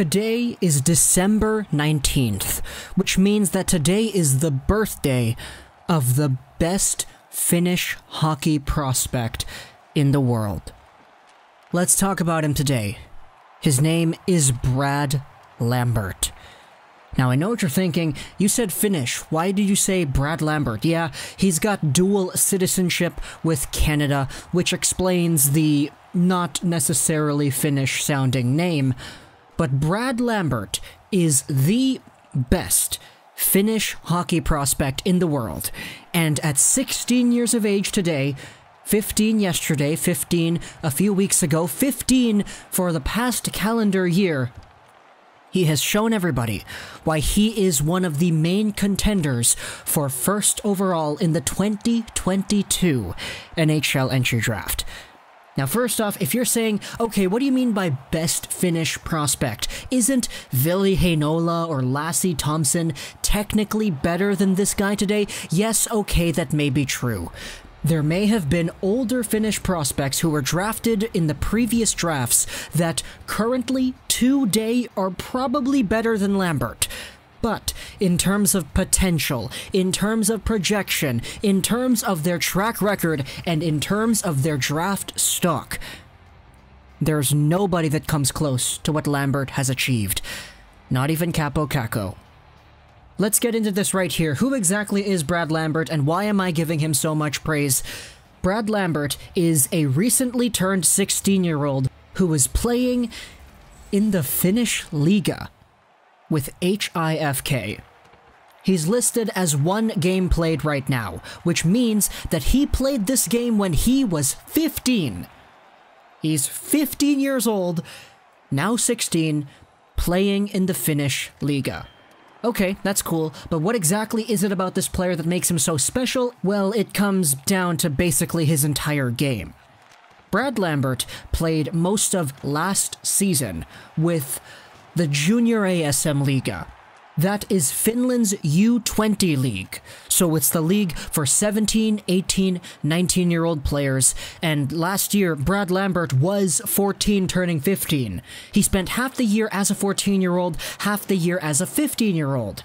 Today is December 19th, which means that today is the birthday of the best Finnish hockey prospect in the world. Let's talk about him today. His name is Brad Lambert. Now, I know what you're thinking. You said Finnish. Why did you say Brad Lambert? Yeah, he's got dual citizenship with Canada, which explains the not necessarily Finnish sounding name. But Brad Lambert is the best Finnish hockey prospect in the world. And at 16 years of age today, 15 yesterday, 15 a few weeks ago, 15 for the past calendar year, he has shown everybody why he is one of the main contenders for first overall in the 2022 NHL entry draft. Now, first off, if you're saying, okay, what do you mean by best Finnish prospect? Isn't Ville Heinola or Lassi Thomson technically better than this guy today? Yes, okay, that may be true. There may have been older Finnish prospects who were drafted in the previous drafts that currently, today, are probably better than Lambert. But in terms of potential, in terms of projection, in terms of their track record, and in terms of their draft stock, there's nobody that comes close to what Lambert has achieved. Not even Kaapo Kakko. Let's get into this right here. Who exactly is Brad Lambert and why am I giving him so much praise? Brad Lambert is a recently turned 16 year old who is playing in the Finnish Liiga with HIFK. He's listed as one game played right now, which means that he played this game when he was 15. He's 15 years old, now 16, playing in the Finnish Liiga. Okay, that's cool, but what exactly is it about this player that makes him so special? Well, it comes down to basically his entire game. Brad Lambert played most of last season with the Junior ASM Liiga. That is Finland's U20 league. So it's the league for 17, 18, 19 year old players. And last year, Brad Lambert was 14 turning 15. He spent half the year as a 14 year old, half the year as a 15 year old.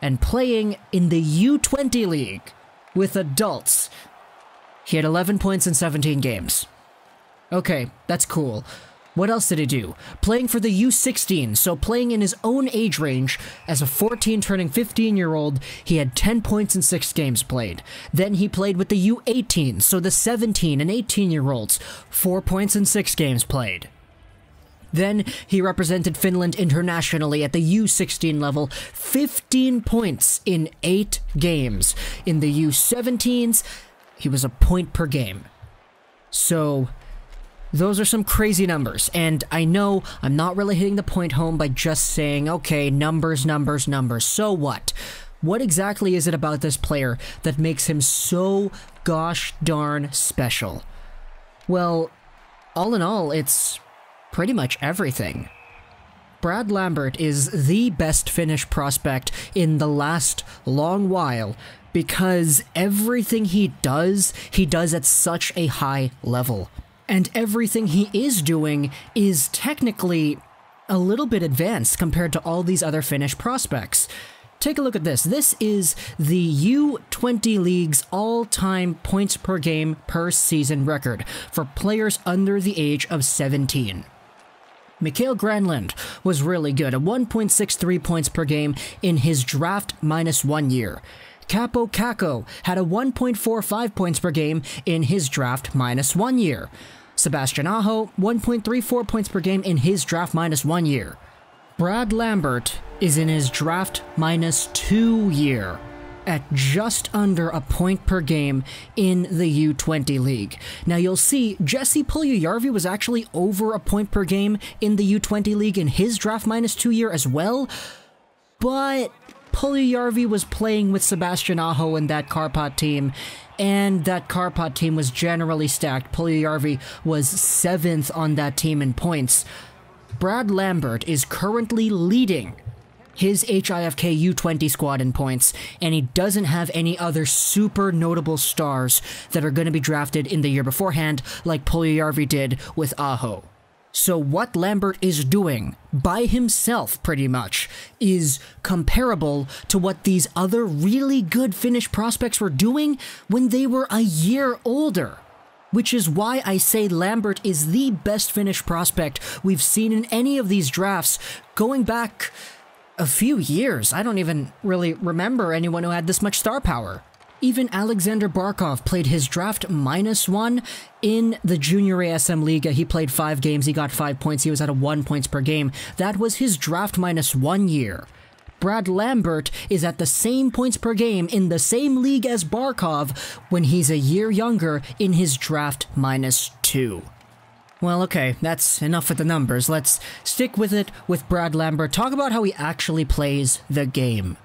And playing in the U20 league with adults. He had 11 points in 17 games. Okay, that's cool. What else did he do? Playing for the U16, so playing in his own age range, as a 14 turning 15 year old, he had 10 points in 6 games played. Then he played with the U18, so the 17 and 18 year olds, 4 points in 6 games played. Then he represented Finland internationally at the U16 level, 15 points in 8 games. In the U17s, he was a point per game. So, those are some crazy numbers, and I know I'm not really hitting the point home by just saying, okay, numbers, numbers, numbers, so what? What exactly is it about this player that makes him so gosh darn special? Well, all in all, it's pretty much everything. Brad Lambert is the best Finnish prospect in the last long while because everything he does, he does at such a high level and everything he is doing is technically a little bit advanced compared to all these other Finnish prospects. Take a look at this. This is the U20 League's all time points per game per season record for players under the age of 17. Mikael Granlund was really good at 1.63 points per game in his draft minus one year. Kaapo Kakko had a 1.45 points per game in his draft minus one year. Sebastian Aho, 1.34 points per game in his draft minus one year. Brad Lambert is in his draft minus two year at just under a point per game in the U20 league. Now you'll see Jesse Puljujärvi was actually over a point per game in the U20 league in his draft minus two year as well, but Puljujärvi was playing with Sebastian Aho in that Kärpät team, and that Kärpät team was generally stacked. Puljujärvi was seventh on that team in points. Brad Lambert is currently leading his HIFK U20 squad in points, and he doesn't have any other super notable stars that are going to be drafted in the year beforehand, like Puljujärvi did with Aho. So, what Lambert is doing by himself, pretty much, is comparable to what these other really good Finnish prospects were doing when they were a year older. Which is why I say Lambert is the best Finnish prospect we've seen in any of these drafts, going back a few years. I don't even really remember anyone who had this much star power. Even Aleksander Barkov played his draft minus one in the Junior ASM Liiga. He played five games, he got five points, he was at a one points per game. That was his draft minus one year. Brad Lambert is at the same points per game in the same league as Barkov when he's a year younger in his draft minus two. Well, okay, that's enough with the numbers. Let's stick with it with Brad Lambert. Talk about how he actually plays the game.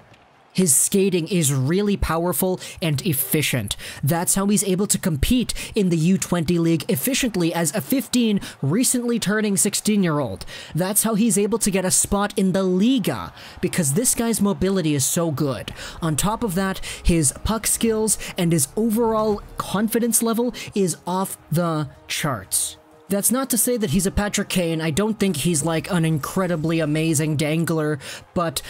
His skating is really powerful and efficient. That's how he's able to compete in the U20 League efficiently as a 15, recently turning 16 year old. That's how he's able to get a spot in the Liiga, because this guy's mobility is so good. On top of that, his puck skills and his overall confidence level is off the charts. That's not to say that he's a Patrick Kane. I don't think he's like an incredibly amazing dangler, but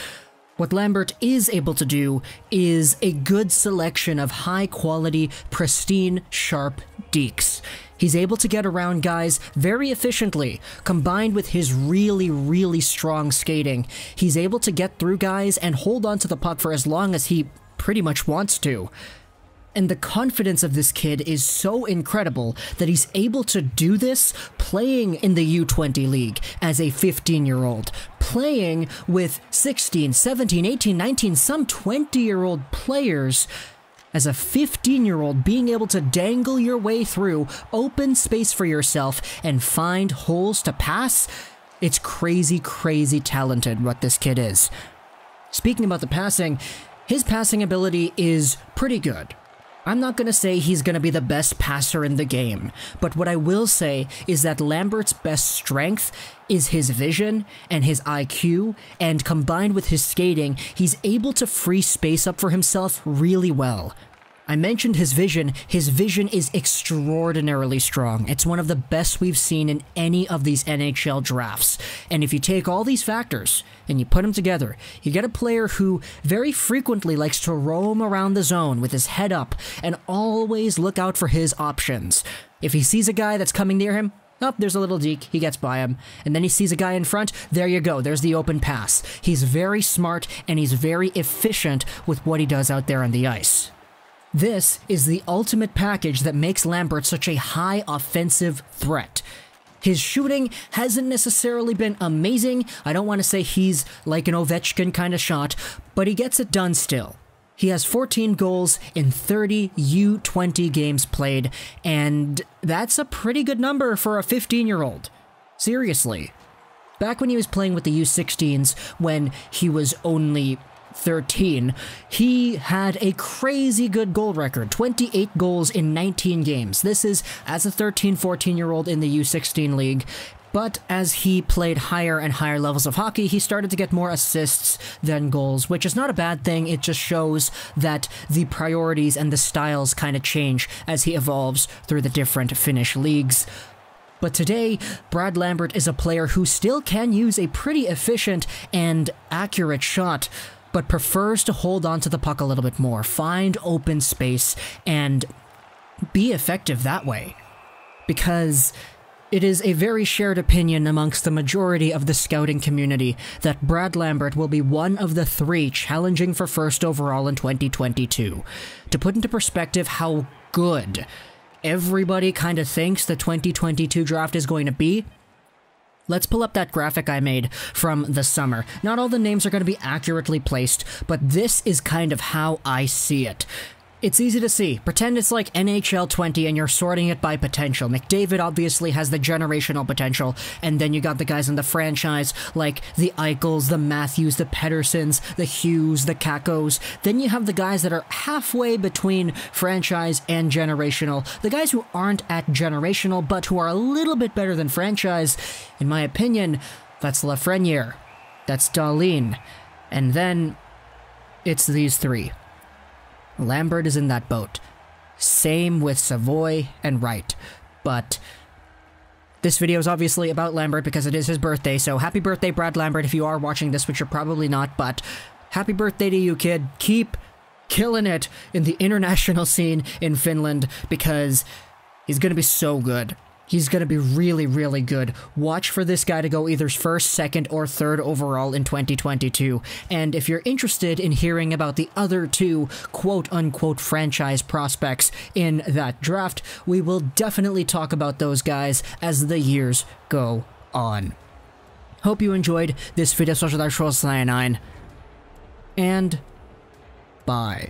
what Lambert is able to do is a good selection of high quality, pristine, sharp dekes. He's able to get around guys very efficiently, combined with his really, really strong skating. He's able to get through guys and hold on to the puck for as long as he pretty much wants to. And the confidence of this kid is so incredible that he's able to do this playing in the U20 league as a 15 year old, playing with 16, 17, 18, 19, some 20 year old players. As a 15 year old, being able to dangle your way through, open space for yourself, and find holes to pass, it's crazy, crazy talented what this kid is. Speaking about the passing, his passing ability is pretty good. I'm not going to say he's going to be the best passer in the game, but what I will say is that Lambert's best strength is his vision and his IQ, and combined with his skating, he's able to free space up for himself really well. I mentioned his vision. His vision is extraordinarily strong. It's one of the best we've seen in any of these NHL drafts. And if you take all these factors and you put them together, you get a player who very frequently likes to roam around the zone with his head up and always look out for his options. If he sees a guy that's coming near him, Oh, there's a little deke. He gets by him. And then he sees a guy in front. There you go. There's the open pass. He's very smart and he's very efficient with what he does out there on the ice. This is the ultimate package that makes Lambert such a high offensive threat. His shooting hasn't necessarily been amazing. I don't want to say he's like an Ovechkin kind of shot, but he gets it done still. He has 14 goals in 30 U20 games played, and that's a pretty good number for a 15 year old. Seriously. Back when he was playing with the U16s, when he was only 13, he had a crazy good goal record 28 goals in 19 games. This is as a 13 14 year old in the U16 league. But as he played higher and higher levels of hockey, he started to get more assists than goals, which is not a bad thing. It just shows that the priorities and the styles kind of change as he evolves through the different Finnish leagues. But today, Brad Lambert is a player who still can use a pretty efficient and accurate shot but prefers to hold on to the puck a little bit more, find open space, and be effective that way. Because it is a very shared opinion amongst the majority of the scouting community that Brad Lambert will be one of the three challenging for first overall in 2022. To put into perspective how good everybody kind of thinks the 2022 draft is going to be, Let's pull up that graphic I made from the summer. Not all the names are going to be accurately placed, but this is kind of how I see it. It's easy to see. Pretend it's like NHL 20 and you're sorting it by potential. McDavid obviously has the generational potential, and then you got the guys in the franchise like the Eichels, the Matthews, the Petterssons, the Hughes, the Kakkos. Then you have the guys that are halfway between franchise and generational. The guys who aren't at generational but who are a little bit better than franchise. In my opinion, that's Lafreniere. That's Dahlin. And then it's these three. Lambert is in that boat. Same with Savoie and Wright. But This video is obviously about Lambert because it is his birthday, so happy birthday, Brad Lambert, if you are watching this, which you're probably not, but happy birthday to you, kid. Keep killing it in the international scene in Finland because he's gonna be so good. He's going to be really, really good. Watch for this guy to go either first, second, or third overall in 2022. And if you're interested in hearing about the other two quote unquote franchise prospects in that draft, we will definitely talk about those guys as the years go on. Hope you enjoyed this video, Social Dark Trolls 99, and bye.